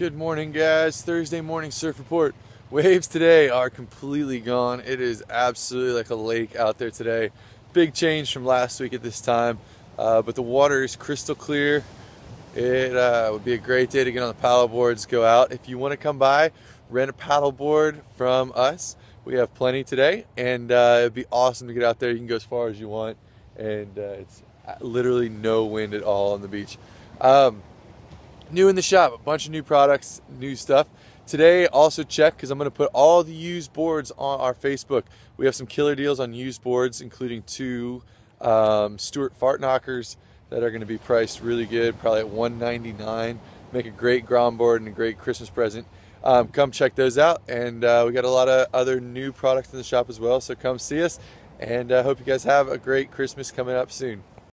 Good morning, guys. Thursday morning surf report. Waves today are completely gone. It is absolutely like a lake out there today. Big change from last week at this time, uh, but the water is crystal clear. It uh, would be a great day to get on the paddle boards, go out. If you want to come by, rent a paddle board from us. We have plenty today, and uh, it'd be awesome to get out there. You can go as far as you want, and uh, it's literally no wind at all on the beach. Um, new in the shop, a bunch of new products, new stuff. Today, also check because I'm going to put all the used boards on our Facebook. We have some killer deals on used boards, including two um, Stewart Fart Knockers that are going to be priced really good, probably at 199 Make a great ground board and a great Christmas present. Um, come check those out, and uh, we got a lot of other new products in the shop as well. So come see us, and I uh, hope you guys have a great Christmas coming up soon.